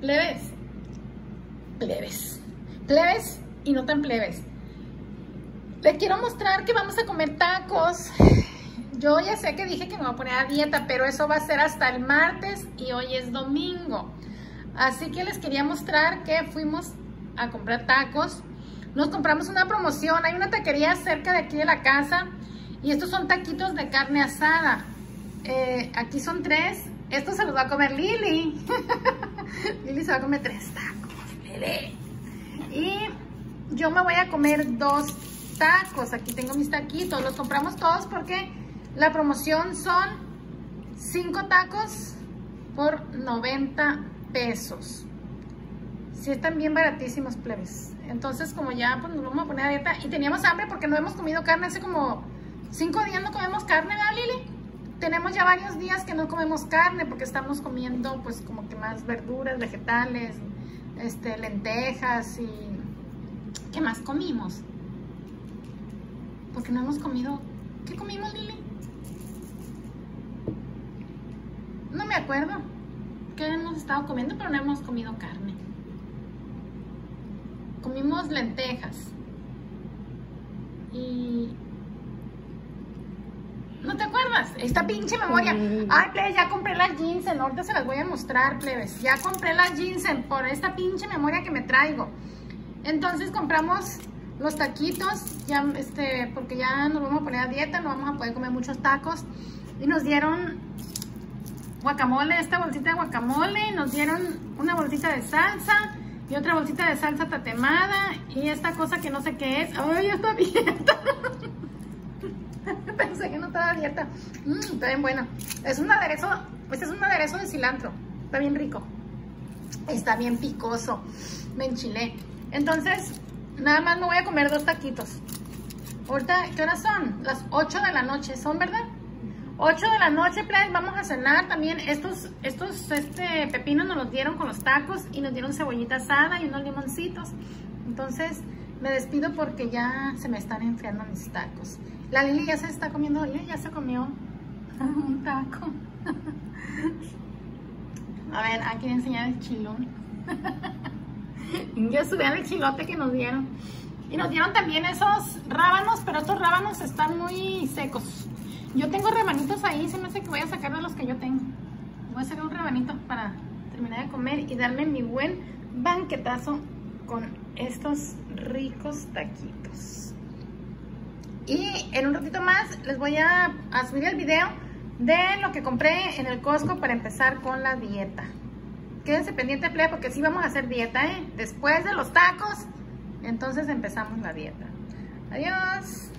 Plebes. Plebes. Plebes y no tan plebes. Les quiero mostrar que vamos a comer tacos. Yo ya sé que dije que me voy a poner a dieta, pero eso va a ser hasta el martes y hoy es domingo. Así que les quería mostrar que fuimos a comprar tacos. Nos compramos una promoción. Hay una taquería cerca de aquí de la casa y estos son taquitos de carne asada. Eh, aquí son tres. Estos se los va a comer Lili. Se va a comer tres tacos. Lili. Y yo me voy a comer dos tacos. Aquí tengo mis taquitos. Los compramos todos porque la promoción son cinco tacos por 90 pesos. Sí están bien baratísimos, plebes. Entonces, como ya pues, nos vamos a poner a dieta y teníamos hambre porque no hemos comido carne hace como cinco días no comemos carne, ¿verdad, Lili? Tenemos ya varios días que no comemos carne porque estamos comiendo pues como que más verduras, vegetales, este, lentejas y... ¿Qué más comimos? Porque no hemos comido... ¿Qué comimos, Lili? No me acuerdo qué hemos estado comiendo, pero no hemos comido carne. Comimos lentejas. Y... ¿No te acuerdas? Esta pinche memoria. Ay, plebes, ya compré las jeans. Ahorita se las voy a mostrar, plebes. Ya compré las jeans por esta pinche memoria que me traigo. Entonces compramos los taquitos, ya, este, porque ya nos vamos a poner a dieta, no vamos a poder comer muchos tacos. Y nos dieron guacamole, esta bolsita de guacamole, nos dieron una bolsita de salsa y otra bolsita de salsa tatemada y esta cosa que no sé qué es. ¡Ay, ya está abierta! Abierta. Mmm, está bien bueno. Es un aderezo, pues es un aderezo de cilantro. Está bien rico. Está bien picoso. Me enchilé. Entonces, nada más me voy a comer dos taquitos. Ahorita, ¿qué horas son? Las 8 de la noche, ¿son verdad? 8 de la noche, plebes, vamos a cenar también. Estos, estos este, pepinos nos los dieron con los tacos y nos dieron cebollita asada y unos limoncitos. Entonces, me despido porque ya se me están enfriando mis tacos. La Lili ya se está comiendo, Lili ya se comió un taco. A ver, aquí voy a enseñar el chilón. ya subían el chilote que nos dieron. Y nos dieron también esos rábanos, pero estos rábanos están muy secos. Yo tengo rabanitos ahí, se me hace que voy a sacar de los que yo tengo. Voy a hacer un rabanito para terminar de comer y darme mi buen banquetazo con estos ricos taquitos. Y en un ratito más les voy a, subir el video de lo que compré en el Costco para empezar con la dieta. Quédense pendiente, play, porque sí vamos a hacer dieta, ¿eh? Después de los tacos, entonces empezamos la dieta. Adiós.